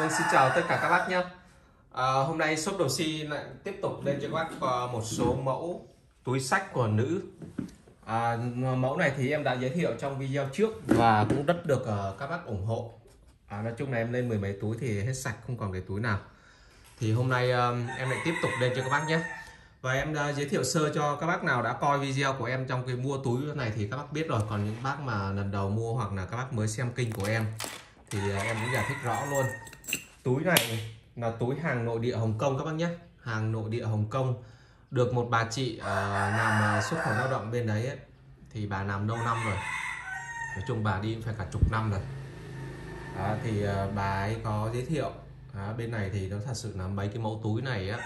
Vâng, xin chào tất cả các bác nhé. À, Hôm nay shop đồ si lại tiếp tục lên cho các bác à, một số mẫu túi sách của nữ. À, Mẫu này thì em đã giới thiệu trong video trước và cũng rất được uh, các bác ủng hộ. À, Nói chung là em lên mười mấy túi thì hết sạch không còn cái túi nào. Thì hôm nay um, em lại tiếp tục lên cho các bác nhé. Và em đã giới thiệu sơ cho các bác nào đã coi video của em trong cái mua túi này thì các bác biết rồi. Còn những bác mà lần đầu mua hoặc là các bác mới xem kênh của em thì em cũng giải thích rõ luôn túi này là túi hàng nội địa Hồng Kông các bác nhé. Hàng nội địa Hồng Kông. Được một bà chị à, uh, làm xuất khẩu lao động bên đấy ấy, thì bà làm lâu năm rồi. Nói chung bà đi phải cả chục năm rồi. Đó, thì uh, bà ấy có giới thiệu đó, bên này thì nó thật sự là mấy cái mẫu túi này á.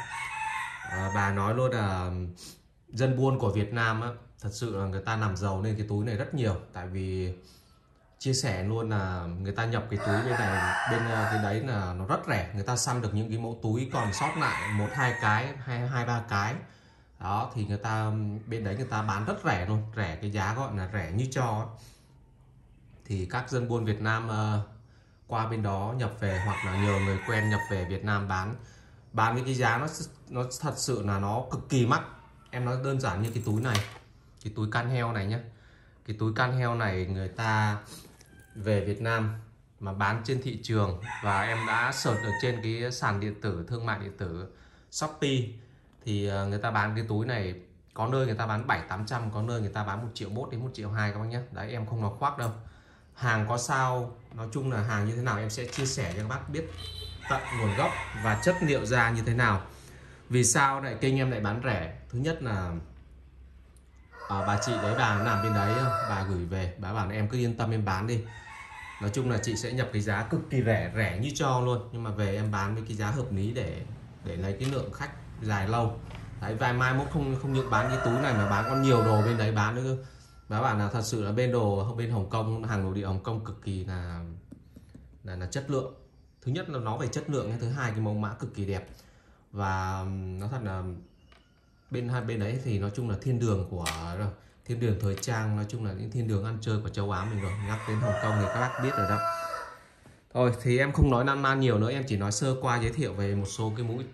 Uh, bà nói luôn là dân buôn của Việt Nam á thật sự là người ta làm giàu nên cái túi này rất nhiều. Tại vì chia sẻ luôn là người ta nhập cái túi bên này bên ờ, cái đấy là nó rất rẻ. Người ta săn được những cái mẫu túi còn sót lại một hai cái hai hai ba cái. Đó thì người ta bên đấy người ta bán rất rẻ luôn rẻ cái giá gọi là rẻ như cho thì các dân buôn Việt Nam uh, qua bên đó nhập về hoặc là nhờ người quen nhập về Việt Nam bán. Bán với cái giá nó nó thật sự là nó cực kỳ mắc. Em nói đơn giản như cái túi này cái túi can heo này nhá. Cái túi can heo này người ta về Việt Nam mà bán trên thị trường và em đã search được trên cái sàn điện tử thương mại điện tử Shopee. Thì ờ, người ta bán cái túi này có nơi người ta bán 7 800 có nơi người ta bán 1 triệu 1 đến 1 triệu 2 các bác nhé. Đấy em không nói khoác đâu. Hàng có sao nói chung là hàng như thế nào em sẽ chia sẻ cho các bác biết tận nguồn gốc và chất liệu da như thế nào. Vì sao lại kênh em lại bán rẻ? Thứ nhất là à, bà chị đấy bà làm bên đấy ờ, bà gửi về bà bảo em cứ yên tâm em bán đi nói chung là chị sẽ nhập cái giá cực kỳ rẻ rẻ như cho luôn. Nhưng mà về em bán với cái giá hợp lý để để lấy cái lượng khách dài lâu. Đấy vài mai mốt không không những bán cái túi này mà bán còn nhiều đồ bên đấy bán nữa bà bảo là thật sự là bên đồ bên Hồng Kông hàng nội địa Hồng Kông cực kỳ là là, là chất lượng. Thứ nhất là nó về chất lượng thứ hai cái mẫu mã cực kỳ đẹp. Và nó thật là bên hai bên đấy thì nói chung là thiên đường của thiên đường thời trang, nói chung là những thiên đường ăn chơi của châu Á mình rồi, nhắc đến Hồng Kông thì các bác biết rồi đó. Thôi, thì em không nói năn man nhiều nữa, em chỉ nói sơ qua giới thiệu về một số cái mũi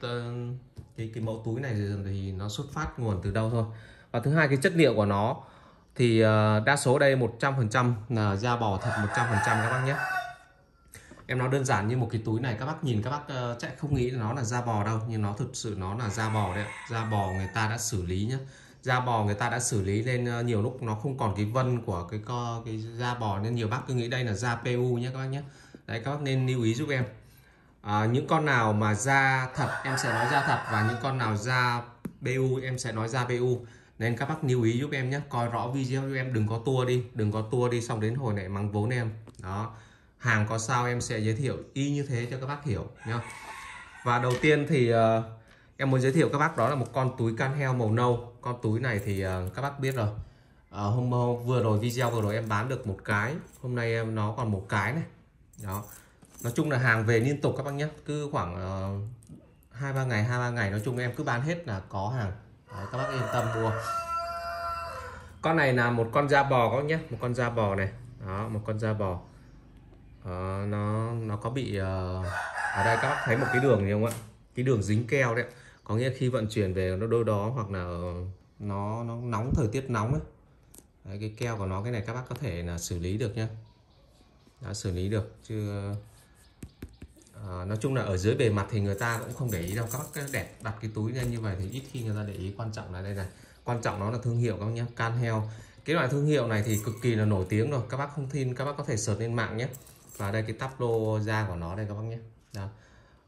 cái cái mẫu túi này thì nó xuất phát nguồn từ đâu thôi. Và thứ hai, cái chất liệu của nó thì ờ, đa số đây 100% là da bò thật 100% các bác nhé. Em nói đơn giản như một cái túi này, các bác nhìn, các bác ờ, chạy không nghĩ là nó là da bò đâu, nhưng nó thực sự nó là da bò đấy da bò người ta đã xử lý nhé da bò người ta đã xử lý lên ờ, nhiều lúc nó không còn cái vân của cái co cái da bò nên nhiều bác cứ nghĩ đây là da pu nhé các bác nhé. Đấy các bác nên lưu ý giúp em. À, những con nào mà da thật em sẽ nói da thật và những con nào da pu em sẽ nói da pu nên các bác lưu ý giúp em nhé. Coi rõ video giúp em đừng có tua đi đừng có tua đi xong đến hồi này mắng vốn em. Đó. Hàng có sao em sẽ giới thiệu y như thế cho các bác hiểu nhá. Và đầu tiên thì uh, em muốn giới thiệu các bác đó là một con túi can heo màu nâu. Con túi này thì uh, các bác biết rồi. À, hôm ờ, vừa rồi video vừa rồi em bán được một cái. Hôm nay em nó còn một cái này. Đó. Nói chung là hàng về liên tục các bác nhé. Cứ khoảng hai uh, ba ngày hai ba ngày nói chung em cứ bán hết là có hàng. Đấy, các bác yên tâm mua. Con này là một con da bò các bác nhé. Một con da bò này. Đó một con da bò. Đó, nó nó có bị uh, ở đây các bác thấy một cái đường gì không ạ? Cái đường dính keo đấy có nghĩa khi vận chuyển về nó đôi đó hoặc là nó nó nóng thời tiết nóng ấy. Đấy, cái keo của nó cái này các bác có thể là xử lý được nhé đã xử lý được chứ à, nói chung là ở dưới bề mặt thì người ta cũng không để ý đâu. Các bác đẹp đặt cái túi lên như vậy thì ít khi người ta để ý. Quan trọng là đây này. Quan trọng nó là thương hiệu các bác nhé can heo cái loại thương hiệu này thì cực kỳ là nổi tiếng rồi. Các bác không tin các bác có thể search lên mạng nhé. Và đây cái tắp lô da của nó đây các bác nhé. Đó.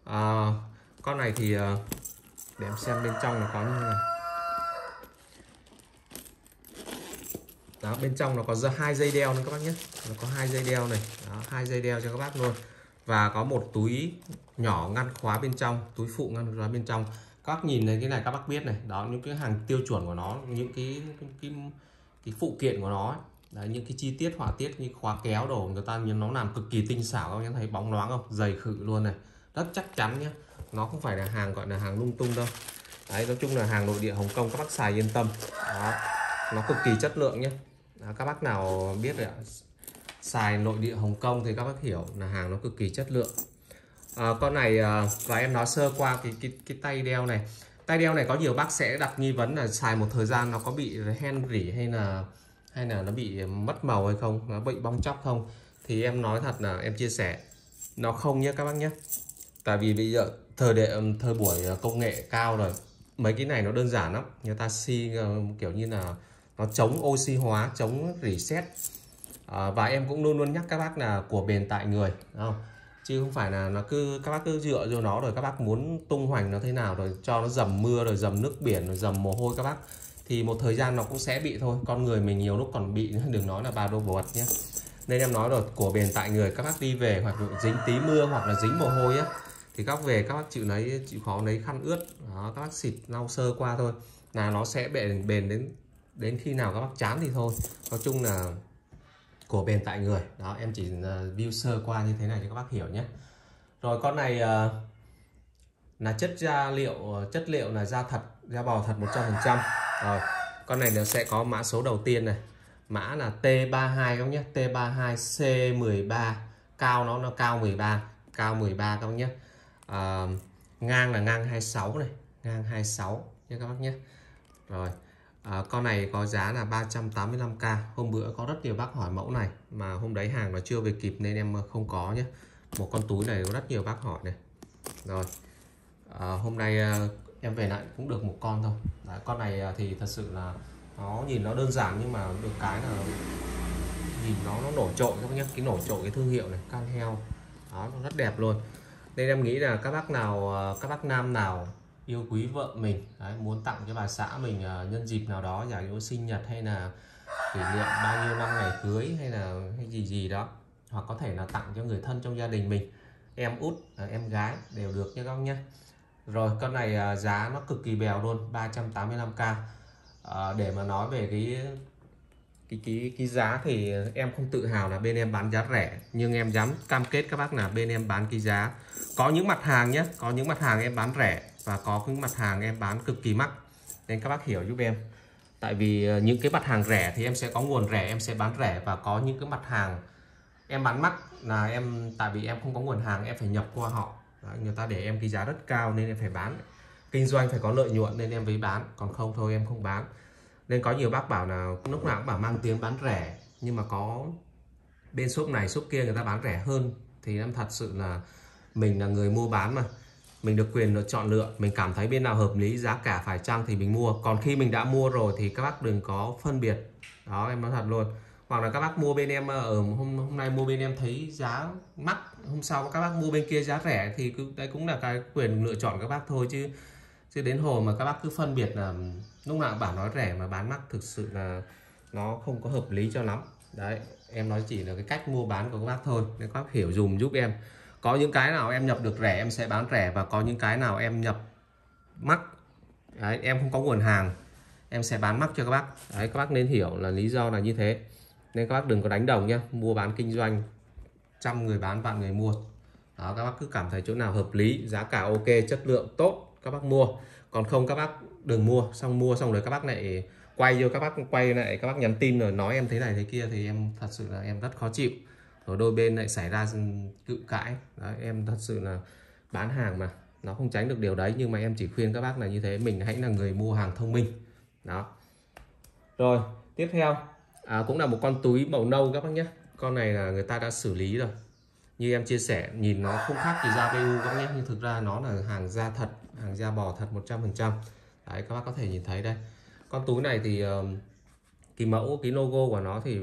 À, con này thì à, để em xem bên trong nó có như thế nào. Đó bên trong nó có hai dây đeo nữa các bác nhé. Nó có hai dây đeo này. Đó, hai dây đeo cho các bác luôn. Và có một túi nhỏ ngăn khóa bên trong túi phụ ngăn khóa bên trong. Các bác nhìn thấy cái này các bác biết này. Đó những cái hàng tiêu chuẩn của nó những cái cái, cái, cái phụ kiện của nó ấy. Đấy, những cái chi tiết họa tiết như khóa kéo đồ người ta nó làm cực kỳ tinh xảo các bác thấy bóng loáng không? Dày khự luôn này. Rất chắc chắn nhé nó không phải là hàng gọi là hàng lung tung đâu. Đấy nói chung là hàng nội địa Hồng Kông các bác xài yên tâm. Đó nó cực kỳ chất lượng nhé. Đó, các bác nào biết ạ xài nội địa Hồng Kông thì các bác hiểu là hàng nó cực kỳ chất lượng. À, con này à, và em nói sơ qua cái cái cái tay đeo này. Tay đeo này có nhiều bác sẽ đặt nghi vấn là xài một thời gian nó có bị hen rỉ hay là hay là nó bị mất màu hay không nó bị bong chóc không? Thì em nói thật là em chia sẻ. Nó không nhé các bác nhé tại vì bây giờ thời đệ thời buổi ờ, công nghệ cao rồi mấy cái này nó đơn giản lắm. Người ta si ờ, kiểu như là nó chống oxy hóa chống reset. À, và em cũng luôn luôn nhắc các bác là của bền tại người không? chứ không phải là nó cứ các bác cứ dựa vô nó rồi các bác muốn tung hoành nó thế nào rồi cho nó dầm mưa rồi dầm nước biển rồi dầm mồ hôi các bác thì một thời gian nó cũng sẽ bị thôi. Con người mình nhiều lúc còn bị đừng nói là ba đô vật nhé. Nên em nói rồi của bền tại người các bác đi về hoặc dính tí mưa hoặc là dính mồ hôi á thì các về các bác chịu lấy chịu khó lấy khăn ướt đó, các bác xịt lau sơ qua thôi. Là nó sẽ bền bền đến đến khi nào các bác chán thì thôi. Nói chung là của bền tại người. Đó em chỉ ờ, view sơ qua như thế này cho các bác hiểu nhé. Rồi con này ờ, là chất da liệu ờ, chất liệu là da thật da bò thật 100% rồi con này nó sẽ có mã số đầu tiên này. Mã là T32 các bác nhé. T32 C13 cao nó nó cao 13 cao 13 các bác nhé à, ngang là ngang 26 này ngang 26 nhé các bác nhé. Rồi à, con này có giá là 385k hôm bữa có rất nhiều bác hỏi mẫu này mà hôm đấy hàng nó chưa về kịp nên em ờ, không có nhé. Một con túi này có rất nhiều bác hỏi này. Rồi à, hôm nay à, em về lại cũng được một con thôi. Đấy, con này thì thật sự là nó nhìn nó đơn giản nhưng mà được cái là nhìn nó nó nổi trội các bác nhé. Cái nổi trội cái thương hiệu này can heo. Đó nó rất đẹp luôn nên em nghĩ là các bác nào ờ, các bác nam nào yêu quý vợ mình đấy, muốn tặng cho bà xã mình ờ, nhân dịp nào đó giả dụ sinh nhật hay là kỷ niệm bao nhiêu năm ngày cưới hay là hay gì gì đó hoặc có thể là tặng cho người thân trong gia đình mình em út ờ, em gái đều được nhé các bác nhé rồi con này giá nó cực kỳ bèo luôn 385k à, để mà nói về cái cái cái cái giá thì em không tự hào là bên em bán giá rẻ nhưng em dám cam kết các bác là bên em bán cái giá có những mặt hàng nhé có những mặt hàng em bán rẻ và có những mặt hàng em bán cực kỳ mắc. Nên các bác hiểu giúp em. Tại vì ờ, những cái mặt hàng rẻ thì em sẽ có nguồn rẻ em sẽ bán rẻ và có những cái mặt hàng em bán mắc là em tại vì em không có nguồn hàng em phải nhập qua họ. Đấy, người ta để em cái giá rất cao nên em phải bán. Kinh doanh phải có lợi nhuận nên em mới bán còn không thôi em không bán. Nên có nhiều bác bảo là lúc nào cũng bảo mang tiếng bán rẻ nhưng mà có bên shop này shop kia người ta bán rẻ hơn. Thì em thật sự là mình là người mua bán mà. Mình được quyền chọn lựa. Mình cảm thấy bên nào hợp lý, giá cả phải chăng thì mình mua. Còn khi mình đã mua rồi thì các bác đừng có phân biệt. Đó, em nói thật luôn. Hoặc là các bác mua bên em ờ, ở hôm hôm nay mua bên em thấy giá mắc, hôm sau các bác mua bên kia giá rẻ thì đây cũng là cái quyền lựa chọn các bác thôi chứ. Chứ đến hồi mà các bác cứ phân biệt là lúc nào bảo nói rẻ mà bán mắc thực sự là nó không có hợp lý cho lắm. Đấy, em nói chỉ là cái cách mua bán của các bác thôi. Nên các bác hiểu dùm giúp em có những cái nào em nhập được rẻ em sẽ bán rẻ. Và có những cái nào em nhập mắc đấy, em không có nguồn hàng em sẽ bán mắc cho các bác. Đấy các bác nên hiểu là lý do là như thế. Nên các bác đừng có đánh đồng nhé mua bán kinh doanh trăm người bán vạn người mua. Đó các bác cứ cảm thấy chỗ nào hợp lý giá cả ok chất lượng tốt các bác mua. Còn không các bác đừng mua. Xong mua xong rồi các bác lại quay vô các bác quay lại các bác nhắn tin rồi nói em thế này thế kia thì em thật sự là em rất khó chịu rồi đôi bên lại xảy ra cự cãi. Đấy, em thật sự là bán hàng mà nó không tránh được điều đấy. Nhưng mà em chỉ khuyên các bác là như thế mình hãy là người mua hàng thông minh. Đó. Rồi tiếp theo. À, cũng là một con túi màu nâu các bác nhé. Con này là người ta đã xử lý rồi. Như em chia sẻ nhìn nó không khác gì da PU các bác nhé. Nhưng thực ra nó là hàng da thật hàng da bò thật 100% đấy các bác có thể nhìn thấy đây. Con túi này thì uh, cái mẫu cái logo của nó thì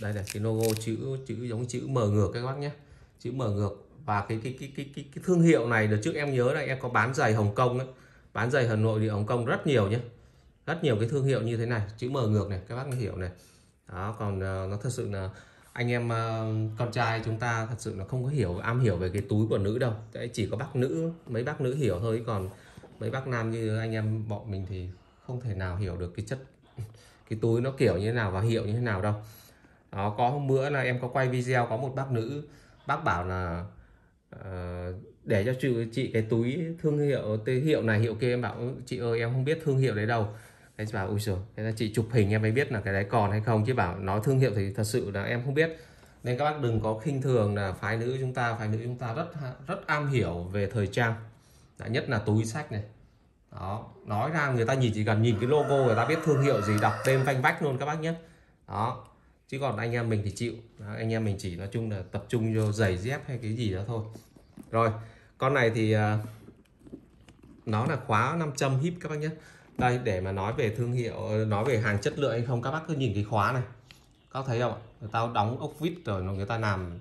đây là cái logo chữ chữ giống chữ mở ngược các bác nhé. Chữ mở ngược. Và cái cái cái cái cái, cái thương hiệu này được trước em nhớ là em có bán giày Hồng Kông ấy. bán giày Hà Nội thì Hồng Kông rất nhiều nhé. Rất nhiều cái thương hiệu như thế này. Chữ mở ngược này các bác hiểu này. Đó còn uh, nó thật sự là anh em uh, con trai chúng ta thật sự là không có hiểu am hiểu về cái túi của nữ đâu. Đấy, chỉ có bác nữ mấy bác nữ hiểu thôi. Còn mấy bác nam như anh em bọn mình thì không thể nào hiểu được cái chất cái túi nó kiểu như thế nào và hiệu như thế nào đâu. Đó có hôm bữa là em có quay video có một bác nữ bác bảo là uh, để cho chị, chị cái túi thương hiệu hiệu này hiệu kia. Em bảo ừ, chị ơi em không biết thương hiệu đấy đâu. Thế bảo ui giời, thế là chị chụp hình em mới biết là cái đấy còn hay không. Chứ bảo nói thương hiệu thì thật sự là em không biết. Nên các bác đừng có khinh thường là phái nữ chúng ta phái nữ chúng ta rất rất am hiểu về thời trang. Đã nhất là túi sách này đó nói ra người ta nhìn chỉ cần nhìn cái logo người ta biết thương hiệu gì đọc tên vanh vách luôn các bác nhé. Đó chứ còn anh em mình thì chịu. Đó, anh em mình chỉ nói chung là tập trung vô giày dép hay cái gì đó thôi. Rồi con này thì uh, nó là khóa 500 hip các bác nhé. Đây để mà nói về thương hiệu nói về hàng chất lượng hay không các bác cứ nhìn cái khóa này. Các thấy không người ta đóng ốc vít rồi người ta làm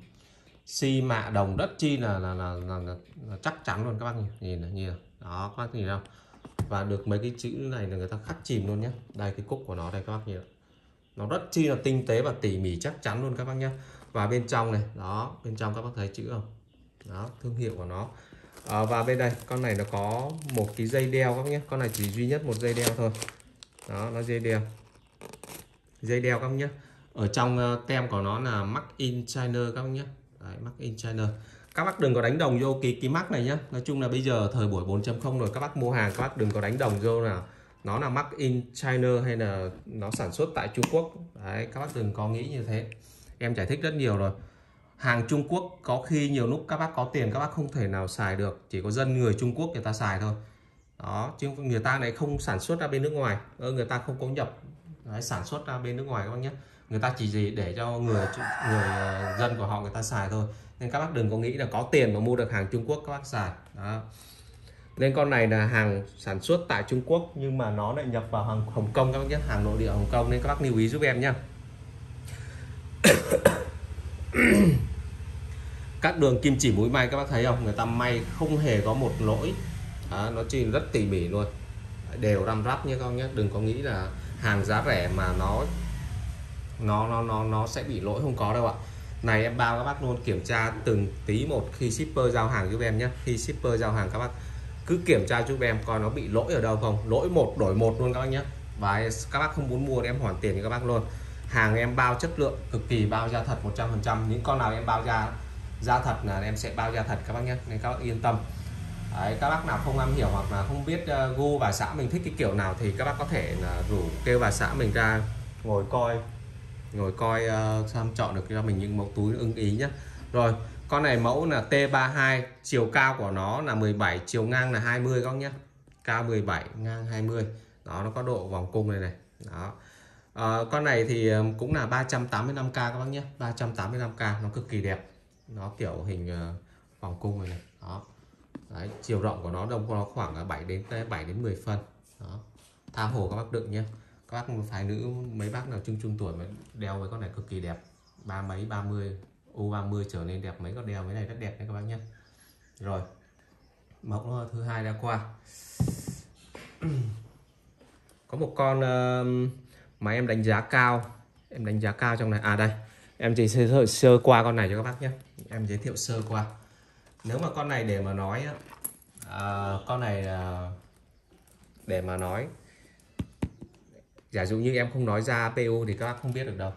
xi mạ đồng đất chi là là, là, là, là, là chắc chắn luôn các bác nhìn nhìn này, nhìn đó các bác nhìn không? Và được mấy cái chữ này là người ta khắc chìm luôn nhé đây cái cúc của nó đây các bác nhìn nó rất chi là tinh tế và tỉ mỉ chắc chắn luôn các bác nhé và bên trong này đó bên trong các bác thấy chữ không? Đó thương hiệu của nó. À, và bên đây con này nó có một cái dây đeo các bác nhé con này chỉ duy nhất một dây đeo thôi. Đó nó dây đeo. Dây đeo các bác nhé ở trong uh, tem của nó là mark in China các bác nhé Đấy, Made in China các bác đừng có đánh đồng vô cái cái mắc này nhá. Nói chung là bây giờ thời buổi 4.0 rồi các bác mua hàng các bác đừng có đánh đồng vô là nó là mắc in China hay là nó sản xuất tại Trung Quốc. Đấy các bác đừng có nghĩ như thế. Em giải thích rất nhiều rồi. Hàng Trung Quốc có khi nhiều lúc các bác có tiền các bác không thể nào xài được. Chỉ có dân người Trung Quốc người ta xài thôi. Đó chứ người ta lại không sản xuất ra bên nước ngoài. Người ta không có nhập đấy, sản xuất ra bên nước ngoài các bác nhé người ta chỉ gì để cho người người ờ, dân của họ người ta xài thôi nên các bác đừng có nghĩ là có tiền mà mua được hàng Trung Quốc các bác xài đó. Nên con này là hàng sản xuất tại Trung Quốc nhưng mà nó lại nhập vào hàng Hồng Kông các bác nhé hàng nội địa Hồng Kông nên các bác lưu ý giúp em nhé. Các đường kim chỉ mũi may các bác thấy không? Người ta may không hề có một lỗi. Đó, nó chỉ rất tỉ mỉ luôn đều răm rắp nhé các bác nhé. Đừng có nghĩ là hàng giá rẻ mà nó nó nó nó nó sẽ bị lỗi không có đâu ạ này em bao các bác luôn kiểm tra từng tí một khi shipper giao hàng giúp em nhé. Khi shipper giao hàng các bác cứ kiểm tra giúp em coi nó bị lỗi ở đâu không. Lỗi một đổi một luôn các bác nhé. Và các bác không muốn mua thì em hoàn tiền cho các bác luôn. Hàng em bao chất lượng cực kỳ bao ra thật 100% những con nào em bao ra ra thật là em sẽ bao ra thật các bác nhé. Nên các bác yên tâm. Đấy, các bác nào không am hiểu hoặc là không biết uh, gu và xã mình thích cái kiểu nào thì các bác có thể là rủ kêu bà xã mình ra ngồi coi ngồi coi uh, xem chọn được cho mình những mẫu túi ưng ý nhé rồi con này mẫu là T32 chiều cao của nó là 17 chiều ngang là 20 các nhé cao 17 ngang 20 đó nó có độ vòng cung này này. Đó. À, con này thì ờ, cũng là 385k các bác nhé 385k nó cực kỳ đẹp. Nó kiểu hình uh, vòng cung này, này. Đó. Đấy, chiều rộng của nó đông nó khoảng 7 đến 7 đến 10 phân. Đó. Tha hồ các bác đựng nhé các bác phái nữ mấy bác nào trung trung tuổi mà đeo với con này cực kỳ đẹp. Ba mấy 30 U30 trở nên đẹp mấy con đeo cái này rất đẹp đấy các bác nhé. Rồi mẫu thứ hai đã qua. Có một con uh, mà em đánh giá cao em đánh giá cao trong này. À đây em chỉ sơ, sơ qua con này cho các bác nhé. Em giới thiệu sơ qua. Nếu mà con này để mà nói uh, con này uh, để mà nói giả dụ như em không nói ra PU thì các bác không biết được đâu.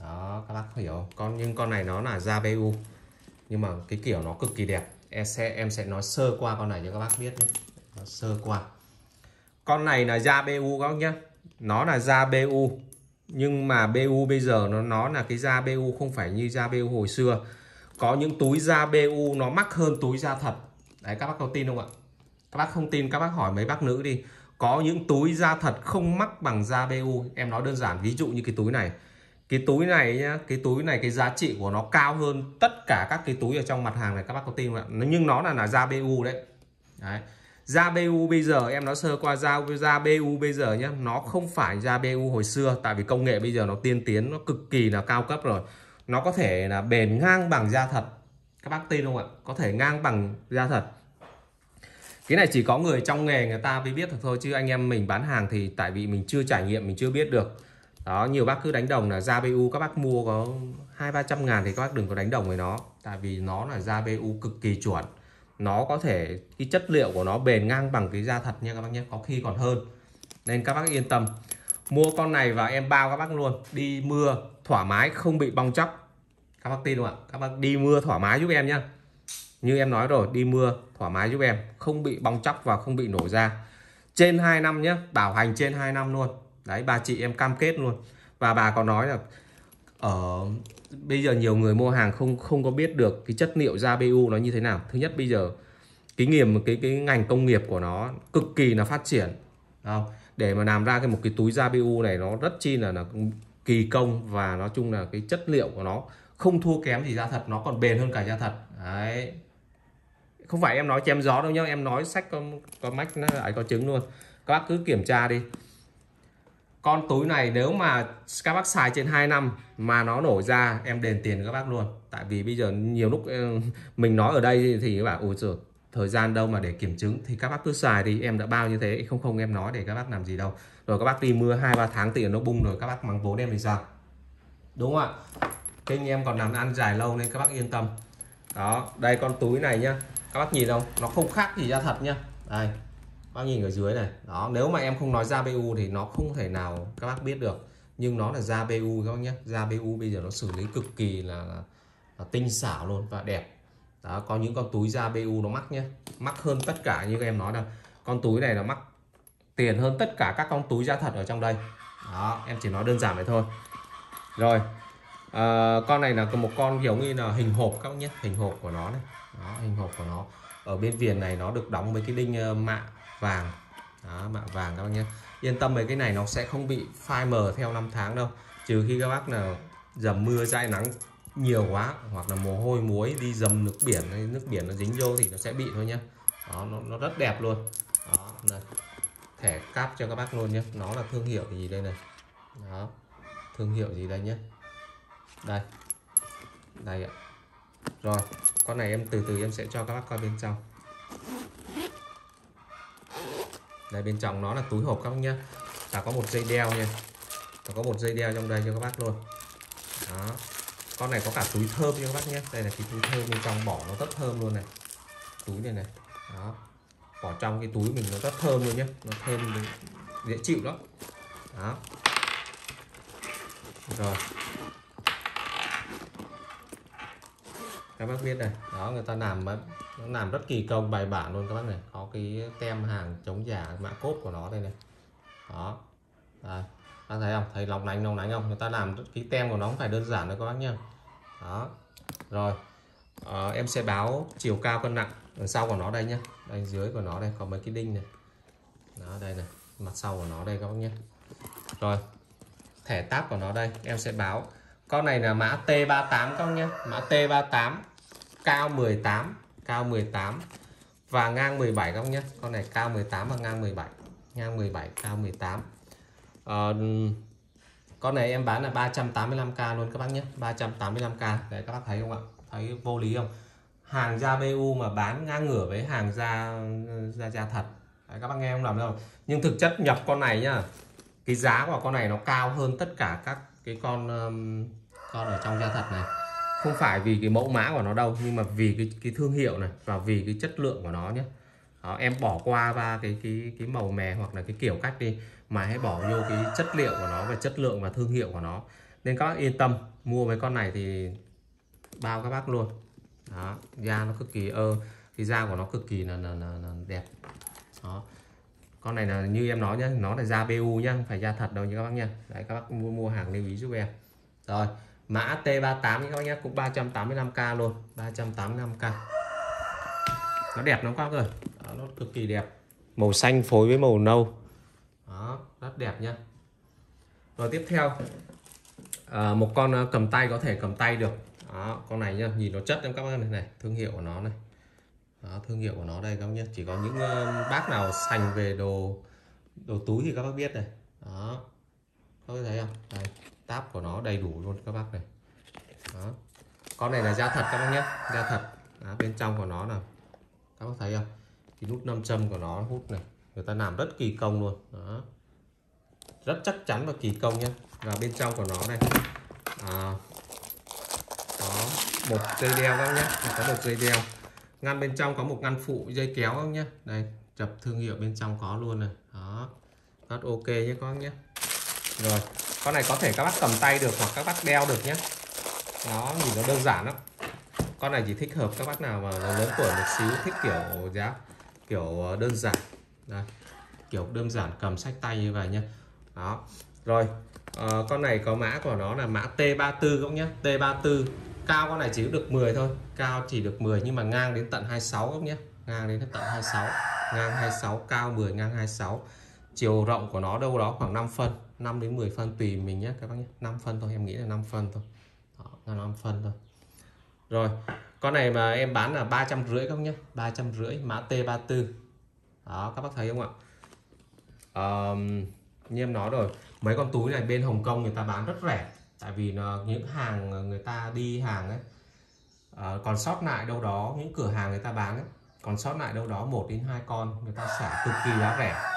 Đó, các bác hiểu. Con, nhưng con này nó là da PU nhưng mà cái kiểu nó cực kỳ đẹp. Em sẽ em sẽ nói sơ qua con này cho các bác biết nhé. Nó sơ qua. Con này là da BU các bác nhé. Nó là da BU nhưng mà BU bây giờ nó nó là cái da BU không phải như da BU hồi xưa. Có những túi da BU nó mắc hơn túi da thật. Đấy, các bác có tin không ạ? Các bác không tin, các bác hỏi mấy bác nữ đi có những túi da thật không mắc bằng da BU em nói đơn giản, ví dụ như cái túi này. Cái túi này nhá, cái túi này, cái giá trị của nó cao hơn tất cả các cái túi ở trong mặt hàng này các bác có tin không ạ? Nhưng nó là là da BU đấy. Đấy. Da BU bây giờ, em nói sơ qua, da da BU bây giờ nhé nó không phải da BU hồi xưa, tại vì công nghệ bây giờ nó tiên tiến, nó cực kỳ là cao cấp rồi. Nó có thể là bền ngang bằng da thật. Các bác tin không ạ? Có thể ngang bằng da thật cái này chỉ có người trong nghề người ta mới biết được thôi, chứ anh em mình bán hàng thì tại vì mình chưa trải nghiệm, mình chưa biết được. Đó, nhiều bác cứ đánh đồng là da BU các bác mua có hai, ba trăm ngàn thì các bác đừng có đánh đồng với nó. Tại vì nó là da BU cực kỳ chuẩn. Nó có thể, cái chất liệu của nó bền ngang bằng cái da thật nha các bác nhé, có khi còn hơn. Nên các bác yên tâm. Mua con này và em bao các bác luôn. Đi mưa thoải mái, không bị bong chóc. Các bác tin không ạ? Các bác đi mưa thoải mái giúp em nhé như em nói rồi đi mưa thoải mái giúp em không bị bong chóc và không bị nổ ra trên 2 năm nhé bảo hành trên 2 năm luôn. Đấy bà chị em cam kết luôn. Và bà có nói là ở bây giờ nhiều người mua hàng không không có biết được cái chất liệu da BU nó như thế nào. Thứ nhất bây giờ cái nghiệm cái cái ngành công nghiệp của nó cực kỳ là phát triển. Không? để mà làm ra cái một cái túi da BU này nó rất chi là, là kỳ công và nói chung là cái chất liệu của nó không thua kém gì da thật nó còn bền hơn cả da thật. Đấy không phải em nói chém gió đâu nhá, em nói sách có có mách nó, ấy có trứng luôn. Các bác cứ kiểm tra đi. Con túi này nếu mà các bác xài trên 2 năm mà nó nổi ra, em đền tiền các bác luôn. Tại vì bây giờ nhiều lúc ừ, mình nói ở đây thì các bạn ôi trời thời gian đâu mà để kiểm chứng? Thì các bác cứ xài đi, em đã bao như thế? Không không, em nói để các bác làm gì đâu. Rồi các bác đi mưa hai, ba tháng tiền nó bung rồi, các bác mắng vốn em thì sao? Đúng không ạ? Kênh em còn làm ăn dài lâu nên các bác yên tâm. Đó, đây con túi này nhá các bác nhìn không? Nó không khác gì ra thật nhá. Đây bác nhìn ở dưới này. Đó nếu mà em không nói ra BU thì nó không thể nào các bác biết được. Nhưng nó là da BU các bác nhé da BU bây giờ nó xử lý cực kỳ là, là, là tinh xảo luôn và đẹp. Đó có những con túi da BU nó mắc nhé mắc hơn tất cả như các em nói đâu. Con túi này nó mắc tiền hơn tất cả các con túi da thật ở trong đây. Đó em chỉ nói đơn giản vậy thôi. Rồi à, con này là một con kiểu như là hình hộp các bác nhé hình hộp của nó này đó, hình hộp của nó. Ở bên viền này nó được đóng với cái đinh ờ, mạ vàng. Đó, mạ vàng các bác nhé. Yên tâm về cái này nó sẽ không bị phai mờ theo năm tháng đâu. Trừ khi các bác nào dầm mưa dãi nắng nhiều quá hoặc là mồ hôi muối đi dầm nước biển hay nước biển nó dính vô thì nó sẽ bị thôi nhé. Đó nó, nó rất đẹp luôn. Đó này thẻ cáp cho các bác luôn nhé. Nó là thương hiệu gì đây này? Đó thương hiệu gì đây nhé? Đây. Đây ạ. Rồi con này em từ từ em sẽ cho các bác coi bên trong. Đây, bên trong nó là túi hộp các bác nhá. Và có một dây đeo nha. Và có một dây đeo trong đây cho các bác luôn. Đó. Con này có cả túi thơm cho các bác nhé đây là cái túi thơm bên trong bỏ nó rất thơm luôn này. Túi này này. Đó. Bỏ trong cái túi mình nó rất thơm luôn nhé nó thơm, dễ chịu lắm. Đó. Rồi. Các bác biết này đó người ta làm nó làm rất kỳ công bài bản luôn các bác này. Có cái tem hàng chống giả mã cốt của nó đây này. Đó. Đây. Bác thấy không? Thấy lóng lánh lóng lánh không? Người ta làm cái tem của nó không phải đơn giản đâu các bác nhá. Đó. Rồi. À, em sẽ báo chiều cao cân nặng đằng sau của nó đây nhá. Đây dưới của nó đây có mấy cái đinh này. Đó đây này mặt sau của nó đây các bác nhé rồi. Thẻ táp của nó đây em sẽ báo. Con này là mã T38 các bác nhé mã T38 cao 18 cao 18 và ngang 17 các bác nhé con này cao 18 và ngang 17 ngang 17 cao 18 à, ờ, con này em bán là 385k luôn các bác nhé. 385k để các bác thấy không ạ? Thấy vô lý không? Hàng da BU mà bán ngang ngửa với hàng da da da thật. Đấy, các bác nghe không làm đâu. Nhưng thực chất nhập con này nhá cái giá của con này nó cao hơn tất cả các cái con um, con ở trong da thật này không phải vì cái mẫu mã của nó đâu nhưng mà vì cái cái thương hiệu này và vì cái chất lượng của nó nhé. Đó, em bỏ qua ba cái cái cái màu mè hoặc là cái kiểu cách đi mà hãy bỏ vô cái chất liệu của nó và chất lượng và thương hiệu của nó. Nên các bác yên tâm mua mấy con này thì bao các bác luôn. Đó da nó cực kỳ ơ cái da của nó cực kỳ là, là, là, là đẹp. Đó con này là như em nói nhé nó là da BU nhá không phải da thật đâu như các bác nha đấy các bác mua mua hàng lưu ý giúp em. Rồi mã T38 các bác nhé cũng 385k luôn 385k nó đẹp lắm các bác ơi. Đó, nó cực kỳ đẹp. Màu xanh phối với màu nâu. Đó rất đẹp nhá. Rồi tiếp theo à, một con à, cầm tay có thể cầm tay được. Đó, con này nhá nhìn nó chất em các bác này này thương hiệu của nó này. Đó, thương hiệu của nó đây các bác nhé chỉ có những uh, bác nào sành về đồ đồ túi thì các bác biết này. Đó các bác thấy không? Đây táp của nó đầy đủ luôn các bác này. Đó. Con này là da thật các bác nhé da thật. Đó, bên trong của nó là các bác thấy không? Cái nút nam châm của nó hút này người ta làm rất kỳ công luôn. Đó. Rất chắc chắn và kỳ công nhé. Và bên trong của nó này à, có một dây đeo các nhé. Có một dây đeo. Ngăn bên trong có một ngăn phụ dây kéo các nhé. Đây chập thương hiệu bên trong có luôn này. Đó. Rất ok nhé các nhé. Rồi con này có thể các bác cầm tay được hoặc các bác đeo được nhé. Nó nhìn nó đơn giản lắm. Con này chỉ thích hợp các bác nào mà lớn tuổi một xíu thích kiểu giá kiểu đơn giản. Đây kiểu đơn giản cầm sách tay như vậy nhé. Đó. Rồi à, con này có mã của nó là mã T34 cũng nhé. T34 cao con này chỉ được 10 thôi. Cao chỉ được 10 nhưng mà ngang đến tận 26 cũng nhé. Ngang đến tận 26 ngang 26 cao 10 ngang 26 chiều rộng của nó đâu đó khoảng 5 phân 5 đến 10 phân tùy mình nhé các bác nhé. 5 phân thôi em nghĩ là 5 phân thôi. Đó, là 5 phân thôi. Rồi con này mà em bán là ba trăm rưỡi các nhé. Ba trăm rưỡi mã T34 đó các bác thấy không ạ? Um, như em nói rồi mấy con túi này bên Hồng Kông người ta bán rất rẻ. Tại vì nó, những hàng người ta đi hàng ấy uh, còn sót lại đâu đó những cửa hàng người ta bán ấy còn sót lại đâu đó một đến hai con người ta xả cực kỳ giá rẻ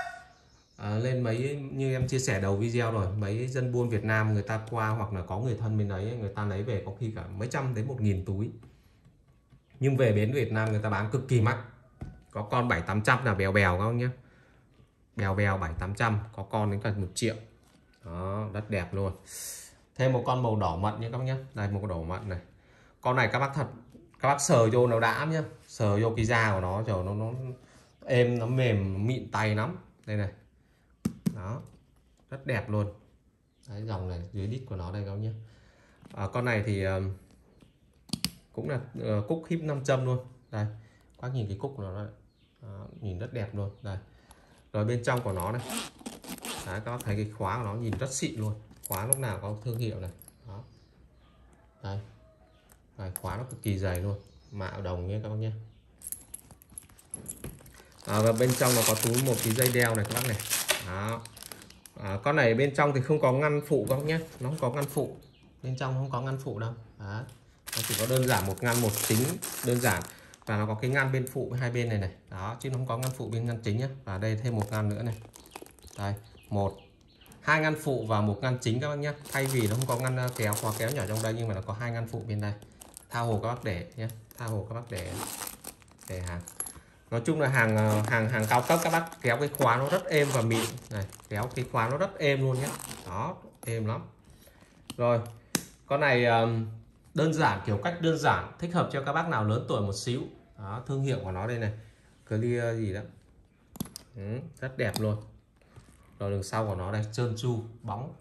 à, lên mấy như em chia sẻ đầu video rồi mấy dân buôn Việt Nam người ta qua hoặc là có người thân bên đấy người ta lấy về có khi cả mấy trăm đến một nghìn túi. Nhưng về bến Việt Nam người ta bán cực kỳ mắc. Có con bảy tám trăm là bèo bèo các nhé. Bèo bèo bảy tám trăm có con đến cả một triệu. Đó rất đẹp luôn. Thêm một con màu đỏ mận nhé các bác nhé. Đây một con đỏ mận này. Con này các bác thật các bác sờ vô nó đã nhá. Sờ vô cái da của nó rồi nó nó êm nó mềm mịn tay lắm. Đây này đó. Rất đẹp luôn. Đấy, dòng này dưới đít của nó đây các nhé. À, con này thì uh, cũng là uh, cúc hip 5 châm luôn. Đây các nhìn cái cúc của nó đây. À, nhìn rất đẹp luôn. Đây. Rồi bên trong của nó này. Đấy, các bác thấy cái khóa của nó nhìn rất xịn luôn. Khóa lúc nào có thương hiệu này. Đó. Đây. Đấy, khóa nó cực kỳ dày luôn. Mạ đồng nhé các bác nhé. À, và bên trong nó có túi một cái dây đeo này các bác này đó. À, con này bên trong thì không có ngăn phụ các bác nhé. Nó không có ngăn phụ. Bên trong không có ngăn phụ đâu. Đó. nó chỉ có đơn giản một ngăn một chính đơn giản. Và nó có cái ngăn bên phụ hai bên này này. Đó chứ nó không có ngăn phụ bên ngăn chính nhé. Và đây thêm một ngăn nữa này. Đây một. Hai ngăn phụ và một ngăn chính các bác nhé. Thay vì nó không có ngăn à, kéo khóa kéo nhỏ trong đây nhưng mà nó có hai ngăn phụ bên đây. Thao hồ các bác để nhé. Thao hồ các bác để để hàng nói chung là hàng ờ, hàng hàng cao cấp các bác kéo cái khóa nó rất êm và mịn. Này kéo cái khóa nó rất êm luôn nhé đó êm lắm. Rồi con này đơn giản kiểu cách đơn giản thích hợp cho các bác nào lớn tuổi một xíu. Đó thương hiệu của nó đây này. Clear gì đó. Ừ, rất đẹp luôn. Rồi đường sau của nó đây trơn tru bóng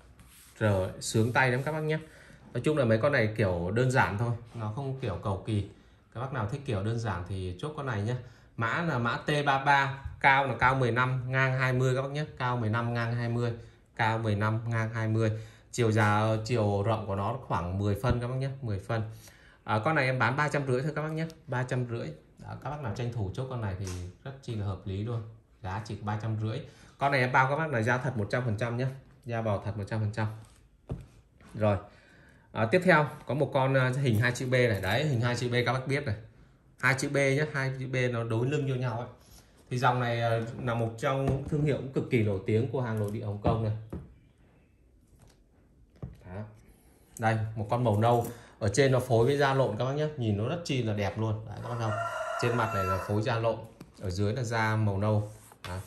rồi sướng tay lắm các bác nhé nói chung là mấy con này kiểu đơn giản thôi nó không kiểu cầu kỳ. Các bác nào thích kiểu đơn giản thì chốt con này nhé mã là mã T33 cao là cao 15 ngang 20 các bác nhé. Cao 15 ngang 20 cao 15 ngang 20 chiều dài chiều rộng của nó khoảng 10 phân các bác nhé 10 phân. À, con này em bán ba trăm rưỡi thôi các bác nhé ba trăm rưỡi. Các bác nào tranh thủ chốt con này thì rất chi là hợp lý luôn giá chỉ ba trăm rưỡi. Con này em bao các bác là ra thật 100 phần trăm nhé ra bò thật 100 phần trăm. Rồi à, tiếp theo có một con à, hình 2 chữ B này. Đấy hình 2 chữ B các bác biết này hai chữ B nhé hai chữ B nó đối lưng vô nhau ấy. Thì dòng này ờ, là một trong thương hiệu cũng cực kỳ nổi tiếng của hàng nội địa Hồng Kông này. Đó. đây một con màu nâu. Ở trên nó phối với da lộn các bác nhé nhìn nó rất chi là đẹp luôn. Đấy các bác không trên mặt này là phối da lộn. Ở dưới là da màu nâu. Đó.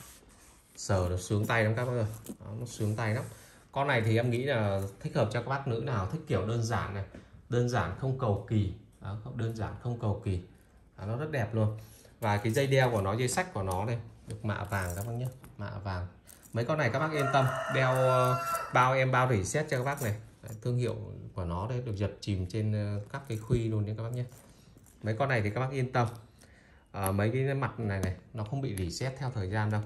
sờ nó sướng tay lắm các bác ơi. Đó, nó sướng tay lắm. Con này thì em nghĩ là thích hợp cho các bác nữ nào thích kiểu đơn giản này. Đơn giản không cầu kỳ. Đó, đơn giản không cầu kỳ. À, nó rất đẹp luôn. Và cái dây đeo của nó dây sách của nó đây được mạ vàng các bác nhé. Mạ vàng. Mấy con này các bác yên tâm đeo ờ, bao em bao rỉ xét cho các bác này. Đấy, thương hiệu của nó đây được giật chìm trên ờ, các cái khuy luôn đấy các bác nhé. Mấy con này thì các bác yên tâm. À, mấy cái mặt này này nó không bị rỉ xét theo thời gian đâu.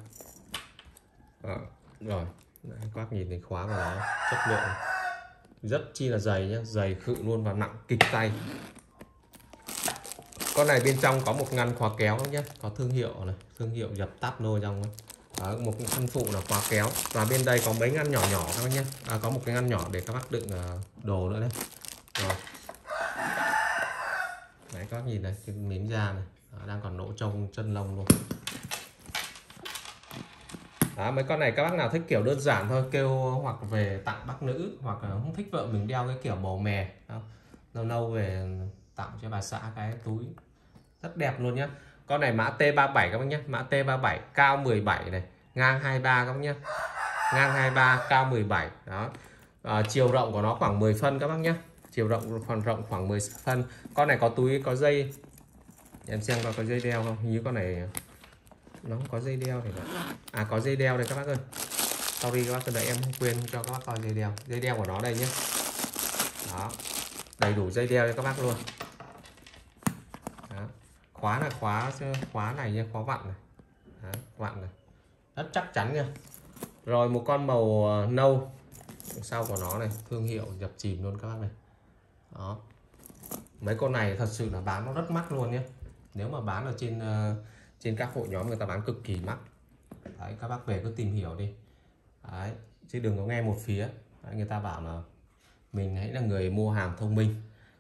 À, rồi. Đấy, các bác nhìn thấy khóa của nó chất lượng. Rất chi là dày nhá dày khự luôn và nặng kịch tay con này bên trong có một ngăn khóa kéo nhé có thương hiệu này thương hiệu dập tắt nô trong đó, một thân phụ là khóa kéo. Và bên đây có mấy ngăn nhỏ nhỏ các bác nhé à, có một cái ngăn nhỏ để các bác đựng à, đồ nữa đấy rồi. Đấy các bác nhìn này cái miếng da này. Đó, đang còn nỗ trong chân lông luôn. Đó, mấy con này các bác nào thích kiểu đơn giản thôi kêu hoặc về tặng bác nữ hoặc không thích vợ mình đeo cái kiểu màu mè lâu lâu về tặng cho bà xã cái túi. Rất đẹp luôn nhá. Con này mã T37 các bác nhé mã T37 cao 17 này. Ngang 23 các bác nhé ngang 23 cao 17 đó. À, chiều rộng của nó khoảng 10 phân các bác nhé chiều rộng khoảng rộng khoảng 10 phân. Con này có túi có dây. Em xem có có dây đeo không? Hình như con này nó không có dây đeo thì phải à có dây đeo đây các bác ơi. Sorry các bác từ nãy em không quên cho các bác coi dây đeo. Dây đeo của nó đây nhé đó đầy đủ dây đeo cho các bác luôn. Đó. khóa là khóa khóa này nha khóa vặn này. Đó, vặn này. Rất chắc chắn nha. Rồi một con màu ờ, nâu. Sau của nó này thương hiệu dập chìm luôn các bác này. Đó. Mấy con này thật sự là bán nó rất mắc luôn nhé. Nếu mà bán ở trên ờ, trên các hội nhóm người ta bán cực kỳ mắc. Đấy các bác về cứ tìm hiểu đi. Đấy chứ đừng có nghe một phía. Đấy, người ta bảo là mình hãy là người mua hàng thông minh.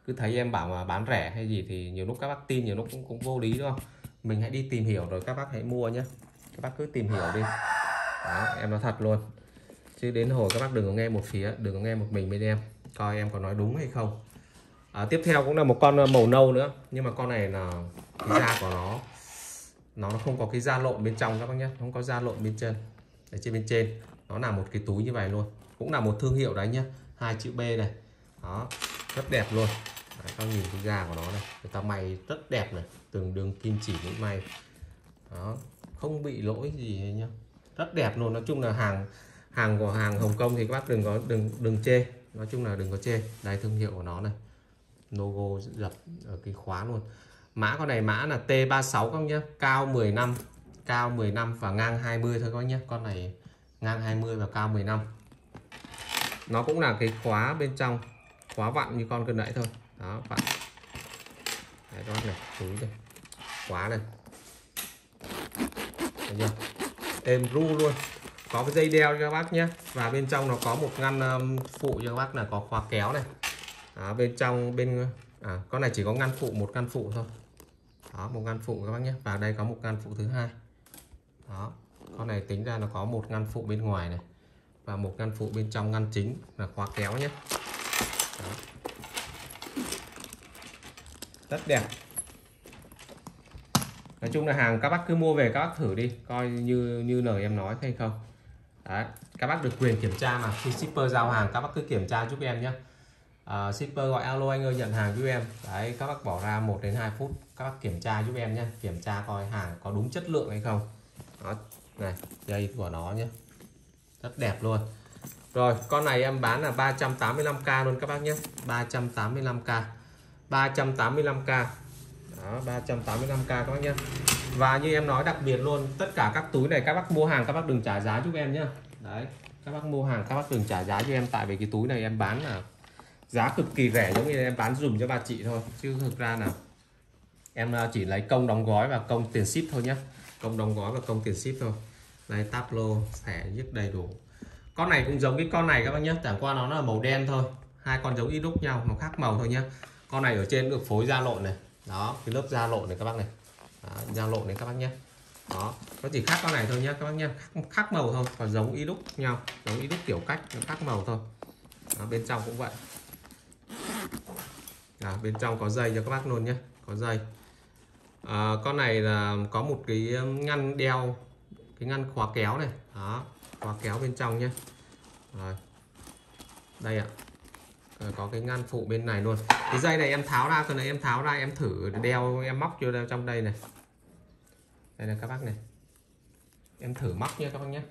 Cứ thấy em bảo mà bán rẻ hay gì thì nhiều lúc các bác tin nhiều lúc cũng, cũng vô lý đúng không? Mình hãy đi tìm hiểu rồi các bác hãy mua nhé các bác cứ tìm hiểu đi. Đó, em nói thật luôn. Chứ đến hồi các bác đừng có nghe một phía đừng có nghe một mình bên em. Coi em có nói đúng hay không. À, tiếp theo cũng là một con ờ, màu nâu nữa. Nhưng mà con này là cái da của nó nó không có cái da lộn bên trong các bác nhé không có da lộn bên trên. Ở trên bên trên. Nó là một cái túi như vậy luôn. Cũng là một thương hiệu đấy nhá hai chữ B này. Đó rất đẹp luôn. Đấy, các nhìn cái da của nó này. Người ta may rất đẹp này. Từng đường kim chỉ mũi may. Đó không bị lỗi gì nhá. Rất đẹp luôn. Nói chung là hàng hàng của hàng Hồng Kông thì các bác đừng có đừng đừng chê. Nói chung là đừng có chê. Đây thương hiệu của nó này. Logo dập ở cái khóa luôn. Mã con này mã là T36 các nhé cao 10 năm. Cao 10 năm và ngang 20 thôi các nhé con này ngang 20 và cao 15. năm nó cũng là cái khóa bên trong khóa vặn như con cơn nãy thôi. Đó vặn. Đấy, các bác này túi này khóa này. Thấy chưa? Êm ru luôn. Có cái dây đeo cho các bác nhé. Và bên trong nó có một ngăn um, phụ cho các bác là có khóa kéo này. Đó, bên trong bên à, con này chỉ có ngăn phụ một ngăn phụ thôi. Đó một ngăn phụ các bác nhé. Và đây có một ngăn phụ thứ hai. Đó con này tính ra nó có một ngăn phụ bên ngoài này và một ngăn phụ bên trong ngăn chính là khóa kéo nhé. Đó. rất đẹp. Nói chung là hàng các bác cứ mua về các bác thử đi coi như như lời em nói hay không. Đấy, các bác được quyền kiểm tra mà. Khi shipper giao hàng các bác cứ kiểm tra giúp em nhé. À, shipper gọi alo anh ơi nhận hàng giúp em. Đấy các bác bỏ ra 1 đến 2 phút các bác kiểm tra giúp em nhé. Kiểm tra coi hàng có đúng chất lượng hay không. Đó này dây của nó nhé rất đẹp luôn. Rồi, con này em bán là 385k luôn các bác nhé. 385k 385k đó 385k các bác nhé. Và như em nói đặc biệt luôn, tất cả các túi này các bác mua hàng, các bác đừng trả giá giúp em nhé. Đấy, các bác mua hàng, các bác đừng trả giá cho em tại vì cái túi này em bán là giá cực kỳ rẻ, giống như em bán dùng cho bà chị thôi. Chứ thực ra là em à, chỉ lấy công đóng gói và công tiền ship thôi nhé. Công đóng gói và công tiền ship thôi đây táp lô sẽ rất đầy đủ. Con này cũng giống cái con này các bác nhé. Chẳng qua nó là màu đen thôi. Hai con giống ít đúc nhau nó khác màu thôi nhé. Con này ở trên được phối da lộn này. Đó cái lớp da lộn này các bác này. Đó, da lộn này các bác nhé. Đó nó chỉ khác con này thôi nhé các bác nhé. Khác, khác màu thôi còn giống y đúc nhau. Giống y đúc kiểu cách nó khác màu thôi. Đó, bên trong cũng vậy. Đó, bên trong có dây cho các bác luôn nhé có dây. À, con này là có một cái ngăn đeo cái ngăn khóa kéo này. Đó khóa kéo bên trong nhé rồi. Đây ạ. Có cái ngăn phụ bên này luôn. Cái dây này em tháo ra từ này em tháo ra em thử đeo em móc vô đeo trong đây này. Đây là các bác này. Em thử móc nha các bác nhé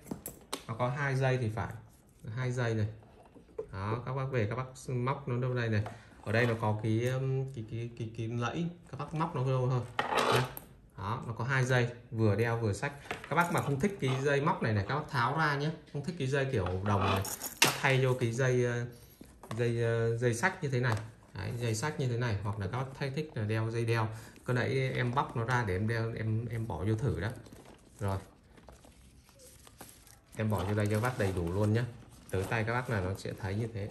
nó có hai dây thì phải. Hai dây này. Đó các bác về các bác móc nó đâu đây này. Ở đây nó có cái um, cái cái cái, cái lẫy. Các bác móc nó đâu thôi đó nó có hai dây vừa đeo vừa sách các bác mà không thích cái dây móc này này các bác tháo ra nhé. Không thích cái dây kiểu đồng này. Các thay vô cái dây ờ, dây ờ, dây sách như thế này. Đấy, dây sách như thế này. Hoặc là các bác thay thích là đeo dây đeo. Cơ nãy em bóc nó ra để em đeo em em bỏ vô thử đó. Rồi. Em bỏ vô đây cho các bác đầy đủ luôn nhé. Tới tay các bác là nó sẽ thấy như thế.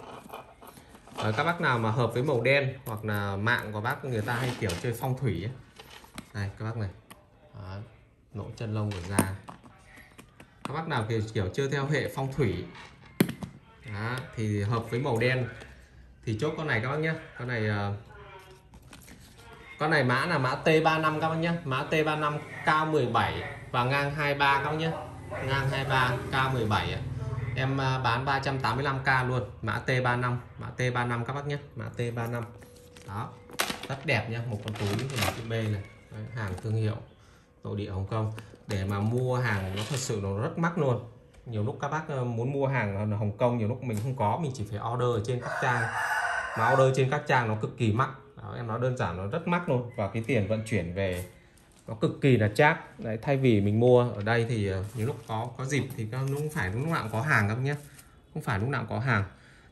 À, các bác nào mà hợp với màu đen hoặc là mạng của bác người ta hay kiểu chơi phong thủy ấy đây các bác này. Đó, lỗ chân lông của da. Các bác nào kiểu, kiểu chưa theo hệ phong thủy. Đó, thì hợp với màu đen. Thì chốt con này các bác nhé con này uh, con này mã là mã T35 các bác nhé mã T35 cao 17 và ngang 23 các bác nhé ngang 23 cao 17 em ờ, bán 385k luôn. Mã T35 mã T35 các bác nhé mã T35. Đó rất đẹp nhá. Một con túi của chữ B này. Đấy, hàng thương hiệu nội địa Hồng Kông. Để mà mua hàng nó thật sự nó rất mắc luôn. Nhiều lúc các bác ờ, muốn mua hàng ở Hồng Kông nhiều lúc mình không có mình chỉ phải order ở trên các trang. Mà order trên các trang nó cực kỳ mắc. Đó, em nói đơn giản nó rất mắc luôn. Và cái tiền vận chuyển về nó cực kỳ là chát. Đấy thay vì mình mua ở đây thì ờ, nhiều lúc có có dịp thì nó cũng phải lúc nào cũng có hàng các nhé không phải lúc nào cũng có hàng.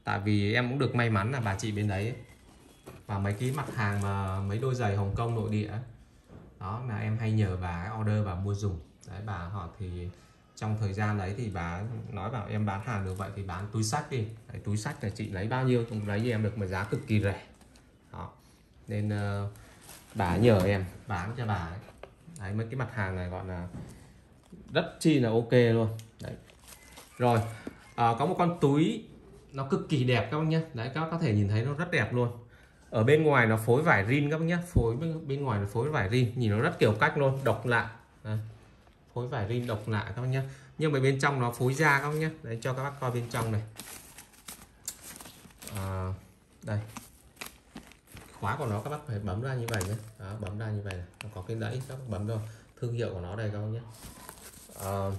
Tại vì em cũng được may mắn là bà chị bên đấy và mấy cái mặt hàng mà mấy đôi giày Hồng Kông nội địa đó là em hay nhờ bà order và mua dùng. Đấy bà họ thì trong thời gian đấy thì bà nói bảo em bán hàng được vậy thì bán túi sách đi. Đấy, túi sách là chị lấy bao nhiêu cũng lấy em được mà giá cực kỳ rẻ. Đó. Nên uh, bà nhờ em bán cho bà ấy. đấy mấy cái mặt hàng này gọi là rất chi là ok luôn. Đấy. Rồi à, có một con túi nó cực kỳ đẹp các bác nhé. Đấy các bác có thể nhìn thấy nó rất đẹp luôn ở bên ngoài nó phối vải rin các bác nhé phối bên ngoài nó phối vải rin. Nhìn nó rất kiểu cách luôn độc lạ. Đấy. phối vải rin độc lạ các bác nhé nhưng mà bên trong nó phối da các bác nhé đấy cho các bác coi bên trong này. À, đây. Khóa của nó các bác phải bấm ra như vậy nhé Đó, bấm ra như vậy này. nó có cái đẫy các bác bấm vào thương hiệu của nó đây các bác nhé à, ờ,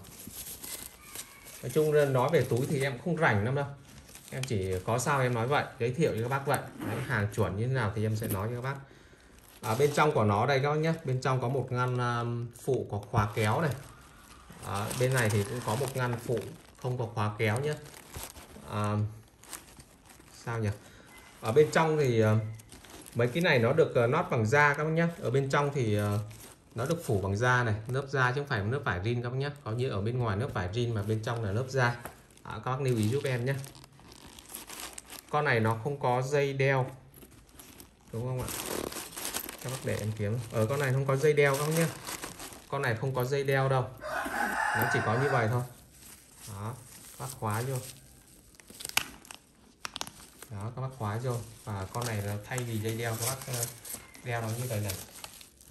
nói chung nói về túi thì em không rảnh lắm đâu em chỉ có sao em nói vậy giới thiệu cho các bác vậy. Đấy, hàng chuẩn như thế nào thì em sẽ nói cho các bác. Ở bên trong của nó đây các bác nhé. Bên trong có một ngăn um, phụ có khóa kéo này. À, bên này thì cũng có một ngăn phụ không có khóa kéo nhé. À, sao nhỉ? Ở bên trong thì uh, mấy cái này nó được ờ, uh, nót bằng da các bác nhé. Ở bên trong thì uh, nó được phủ bằng da này lớp da chứ không phải lớp vải rin các bác nhé. Có như ở bên ngoài lớp vải rin mà bên trong là lớp da. À, các bác lưu ý giúp em nhé con này nó không có dây đeo. Đúng không ạ? Các bác để em kiếm. Ở con này không có dây đeo các bác nhé con này không có dây đeo đâu. Nó chỉ có như vậy thôi. Đó, các bác khóa vô. Đó, các bác khóa vô. Và con này là thay vì dây đeo, các bác ờ, đeo nó như vậy này.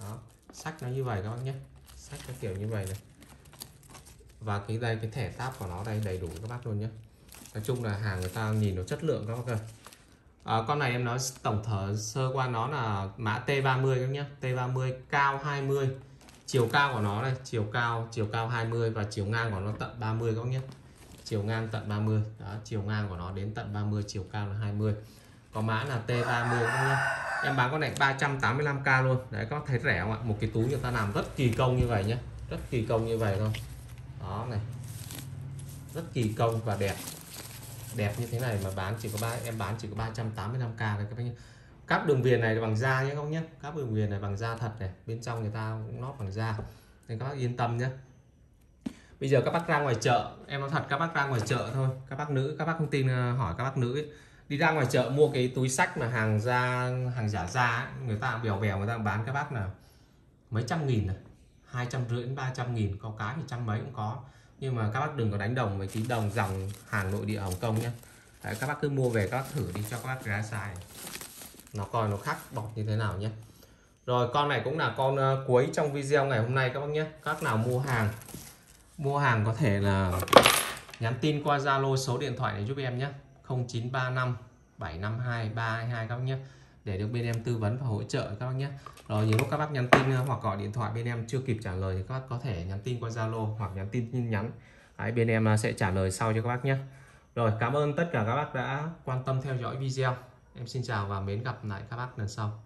Đó, sách nó như vậy các bác nhé. Sách cái kiểu như vậy này. Và cái đây, cái thẻ táp của nó đây, đầy đủ các bác luôn nhé nói chung là hàng người ta nhìn nó chất lượng các bác ơi. À, con này em nói tổng thở sơ qua nó là mã T30 các nhé T30 cao 20 chiều cao của nó này chiều cao chiều cao 20 và chiều ngang của nó tận 30 các nhé chiều ngang tận 30 đó chiều ngang của nó đến tận 30 chiều cao là 20 có mã là T30 các nhé em bán con này 385k luôn. Đấy có thấy rẻ không ạ? Một cái túi người ta làm rất kỳ công như vậy nhé rất kỳ công như vậy thôi. Đó này. Rất kỳ công và đẹp đẹp như thế này mà bán chỉ có ba em bán chỉ có 385k này các bác nhé. các đường viền này bằng da nhé các bác nhé. Các đường viền này bằng da thật này bên trong người ta cũng lót bằng da. Nên các bác yên tâm nhé. Bây giờ các bác ra ngoài chợ em nói thật các bác ra ngoài chợ thôi. Các bác nữ các bác không tin ờ, hỏi các bác nữ ấy. đi ra ngoài chợ mua cái túi sách mà hàng da hàng giả da ấy, người ta bèo bèo người ta bán các bác là mấy trăm nghìn này hai trăm rưỡi đến ba trăm nghìn có cái thì trăm mấy cũng có nhưng mà các bác đừng có đánh đồng với cái đồng dòng hàng nội địa Hồng Kông nhé. Đấy, các bác cứ mua về các bác thử đi cho các bác ra xài. Nó coi nó khác bọt như thế nào nhé. Rồi con này cũng là con uh, cuối trong video ngày hôm nay các bác nhé. Các nào mua hàng mua hàng có thể là nhắn tin qua Zalo số điện thoại này giúp em nhé. 0935 752 322 các bác nhé để được bên em tư vấn và hỗ trợ các bác nhé. Rồi những lúc các bác nhắn tin ờ, hoặc gọi điện thoại bên em chưa kịp trả lời thì các bác có thể nhắn tin qua Zalo hoặc nhắn tin tin nhắn. Đấy, bên em ờ, sẽ trả lời sau cho các bác nhé. Rồi cảm ơn tất cả các bác đã quan tâm theo dõi video. Em xin chào và mến gặp lại các bác lần sau.